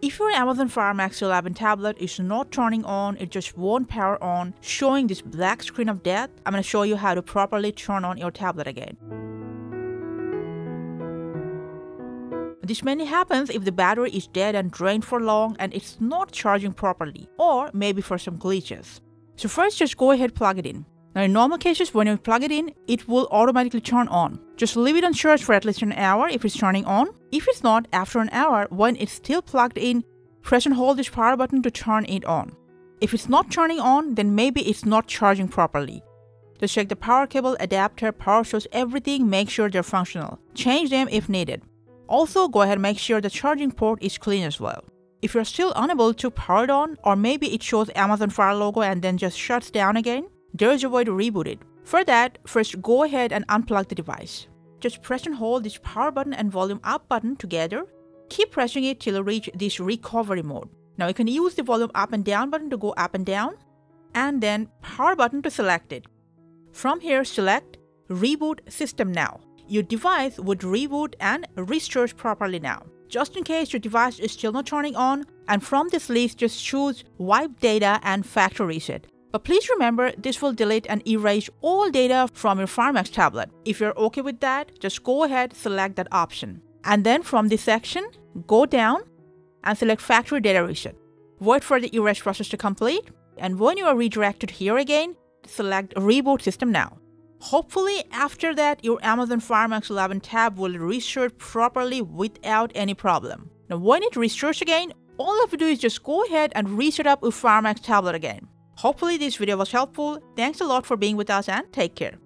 If your Amazon Fire Max 11 tablet is not turning on, it just won't power on, showing this black screen of death, I'm to show you how to properly turn on your tablet again. This mainly happens if the battery is dead and drained for long and it's not charging properly, or maybe for some glitches. So first just go ahead plug it in. Now in normal cases, when you plug it in, it will automatically turn on. Just leave it on charge for at least an hour if it's turning on. If it's not, after an hour, when it's still plugged in, press and hold this power button to turn it on. If it's not turning on, then maybe it's not charging properly. Just check the power cable, adapter, power source, everything, make sure they're functional. Change them if needed. Also, go ahead and make sure the charging port is clean as well. If you're still unable to power it on, or maybe it shows Amazon Fire logo and then just shuts down again, there is a way to reboot it. For that, first go ahead and unplug the device. Just press and hold this power button and volume up button together. Keep pressing it till you reach this recovery mode. Now you can use the volume up and down button to go up and down, and then power button to select it. From here, select Reboot System Now. Your device would reboot and restart properly now. Just in case your device is still not turning on, and from this list just choose Wipe Data and Factory Reset. But please remember, this will delete and erase all data from your Fire Max tablet. If you're okay with that, just go ahead, select that option. And then from this section, go down and select Factory Data Reset. Wait for the erase process to complete, and when you are redirected here again, select Reboot System Now. Hopefully, after that, your Amazon Fire Max 11 tab will restart properly without any problem. Now, when it restarts again, all you have to do is just go ahead and reset up your Fire Max tablet again. Hopefully this video was helpful. Thanks a lot for being with us and take care.